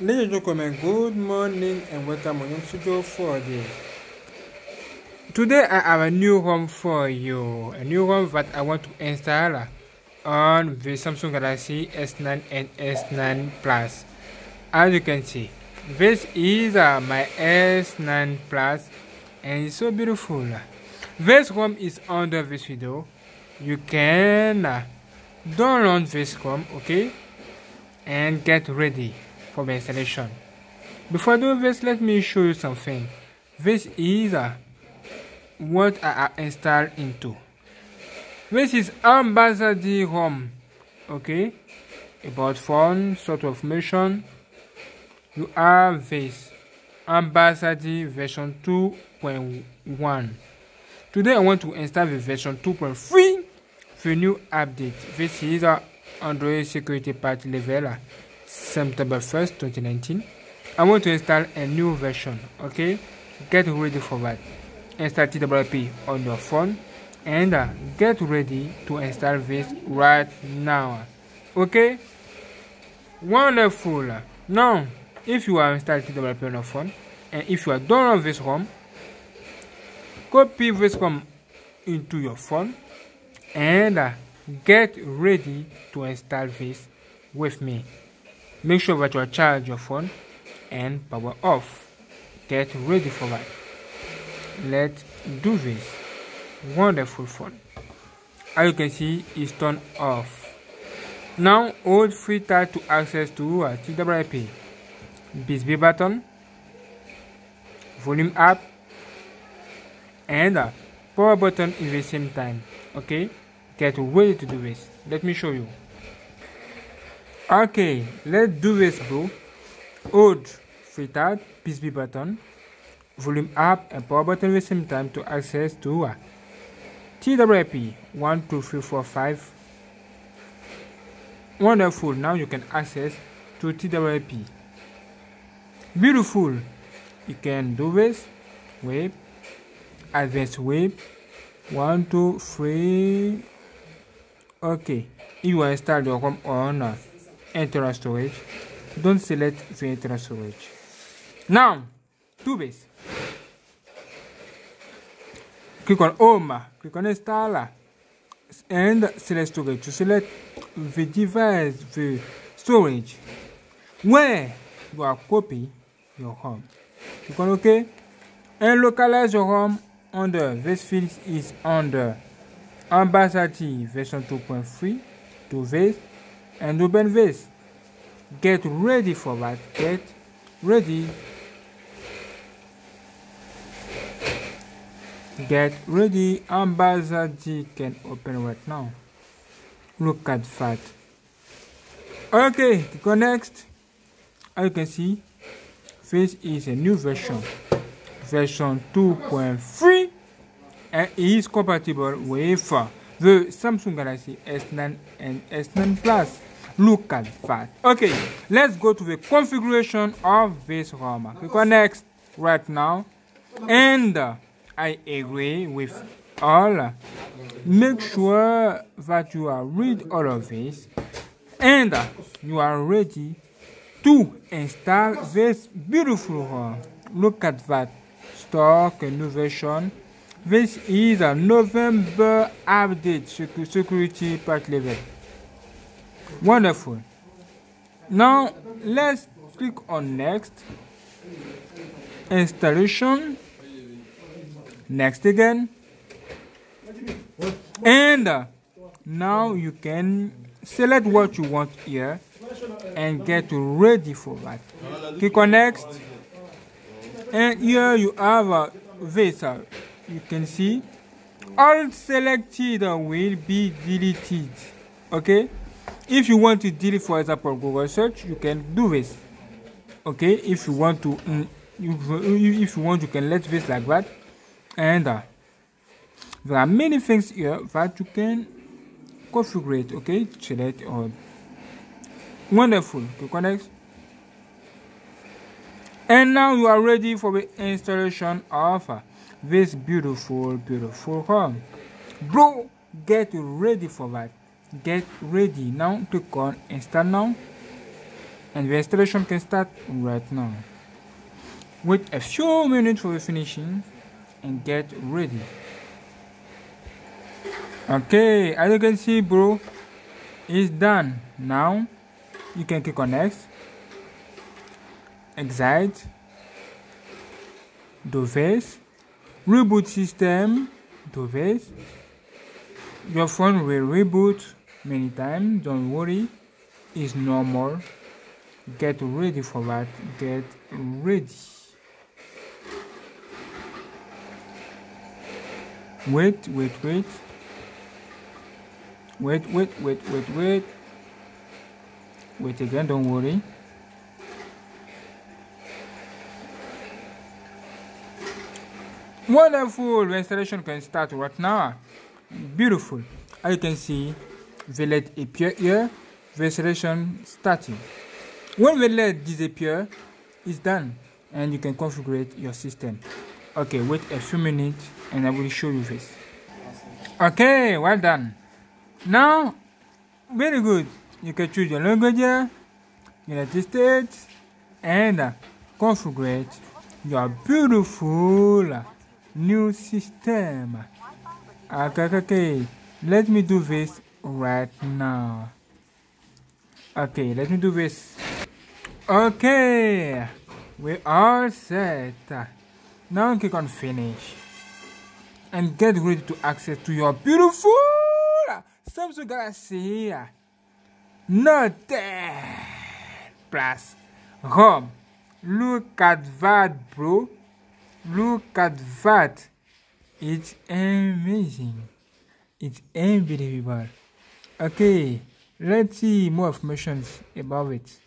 Ladies and gentlemen, good morning and welcome on Studio 4D. Today I have a new home for you, a new home that I want to install on the Samsung Galaxy S9 and S9 Plus. As you can see, this is uh, my S9 Plus and it's so beautiful. This home is under this video. You can uh, download this home, okay, and get ready for the installation. Before I do this, let me show you something. This is uh, what I installed into. This is Ambasadii Home, okay, about phone sort of mission. You have this Ambasadii version 2.1. Today I want to install the version 2.3 the new update. This is a Android security patch level September 1st, 2019. I want to install a new version. Okay, get ready for that. Install TWRP on your phone and uh, get ready to install this right now. Okay, wonderful. Now, if you are installed TWRP on your phone and if you are done on this ROM, copy this ROM into your phone and uh, get ready to install this with me. Make sure that you are charge your phone and power off. Get ready for that. Let's do this. Wonderful phone. As you can see, it's turned off. Now hold free tap to access to uh, TWRP. Bixby button, volume up, and power button in the same time. Okay, get ready to do this. Let me show you. Okay, let's do this bro. Hold free tab, Bixby button, volume up and power button at the same time to access to uh, TWRP 1, 2, 3, 4, 5. Wonderful, now you can access to TWRP. Beautiful, you can do this, web, advanced web, 1, 2, 3. Okay, you install your home on uh, internal storage don't select the internal storage now this click on home click on install and select storage to select the device the storage where you are copy your home. Click on ok. And localize your home under this field is under ambassador version 2.3 to this and open this get ready for that. Get ready. Get ready. Ambasadii can open right now. Look at that. Okay go next. As you can see this is a new version. Version 2.3 and compatible with uh, the Samsung Galaxy S9 and S9 Plus. Look at that. Okay, let's go to the configuration of this ROM. Click on next right now. And uh, I agree with all. Make sure that you are read all of this. And uh, you are ready to install this beautiful ROM. Look at that. Stock, a This is a November update security patch level. Wonderful. Now let's click on next. Installation. Next again. And uh, now you can select what you want here and get ready for that. Click on next. And here you have uh, this. You can see all selected will be deleted okay? If you want to delete for example google search you can do this okay? If you want to mm, if you want you can let this like that. And uh, there are many things here that you can configure okay? Select all. Wonderful. To connect. And now you are ready for the installation of uh, this beautiful beautiful home bro get ready for that get ready now click on install now and the installation can start right now. Wait a few minutes for the finishing and get ready. Okay, as you can see bro, it's done. Now you can click on next, exit, device, reboot system, device. Your phone will reboot many times, don't worry, it's normal. Get ready for that, get ready. Wait, wait, wait. Wait, wait, wait, wait, wait. Wait again, don't worry. Wonderful! The installation can start right now. Beautiful. As you can see, LED appear here. The installation starting. When LED disappear, it's done and you can configure your system. Okay, wait a few minutes and I will show you this. Okay, well done. Now, very good. You can choose your language here, United States, and uh, configure your beautiful uh, new system. Okay, okay, okay. Let me do this right now. Okay, let me do this. Okay, we are set. Now click on finish and get ready to access to your beautiful Samsung Galaxy Note 10 Plus ROM. Look at that, bro. Look at that. It's amazing. It's unbelievable. Okay, let's see more information about it.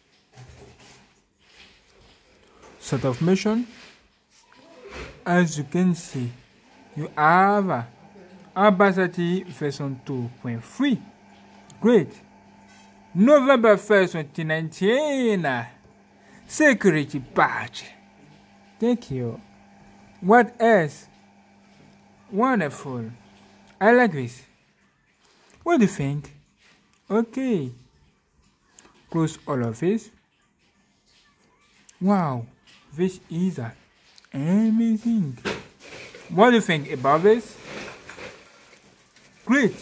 Sort of mission as you can see, you have Ambasadii version 2.3. Great. November 1st, 2019. Security patch. Thank you. What else? Wonderful. I like this. What do you think? Okay. Close all of this. Wow. This is Amazing. What do you think about this? Great.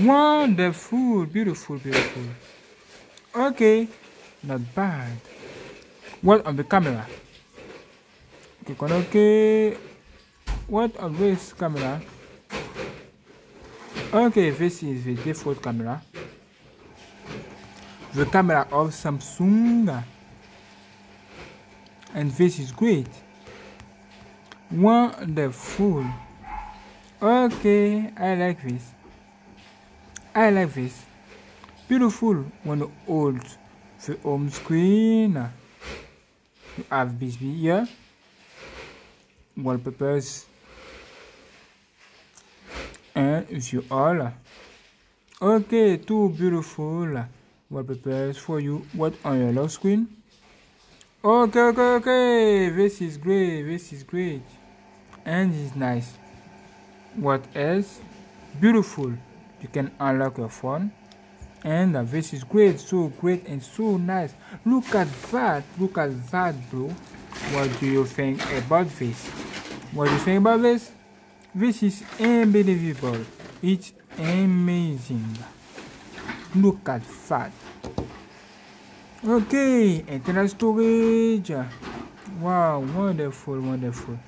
Wonderful. Beautiful, beautiful. Okay. Not bad. What on the camera? Click on OK. What on this camera? Okay, this is the default camera. The camera of Samsung. And this is great. Wonderful. Okay, I like this. I like this. Beautiful when you hold the home screen. You have BSB here. Wallpapers. And view all. Okay, two beautiful wallpapers for you. What on your lock screen? Okay, okay, okay. This is great. This is great. And it's nice. What else? Beautiful. You can unlock your phone. And uh, this is great. So great and so nice. Look at that. Look at that, bro. What do you think about this? What do you think about this? This is unbelievable. It's amazing. Look at that. Okay, internal storage. Wow, wonderful, wonderful.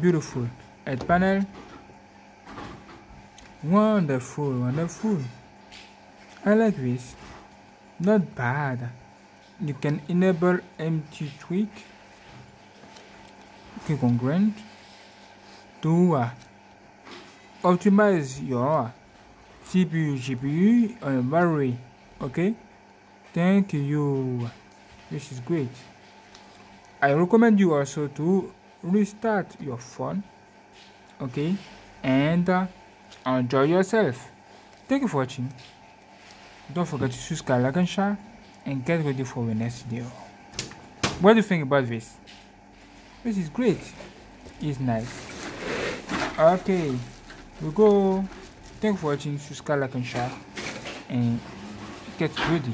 Beautiful. Head panel. Wonderful, wonderful. I like this. Not bad. You can enable empty tweak. On grant to uh, optimize your CPU, GPU, and battery. Okay. Thank you. This is great. I recommend you also to restart your phone. Okay. And uh, enjoy yourself. Thank you for watching. Don't forget to subscribe, like and share. And get ready for the next video. What do you think about this? This is great. It's nice. Okay. We go. Thank you for watching. Subscribe, like and share. And get ready.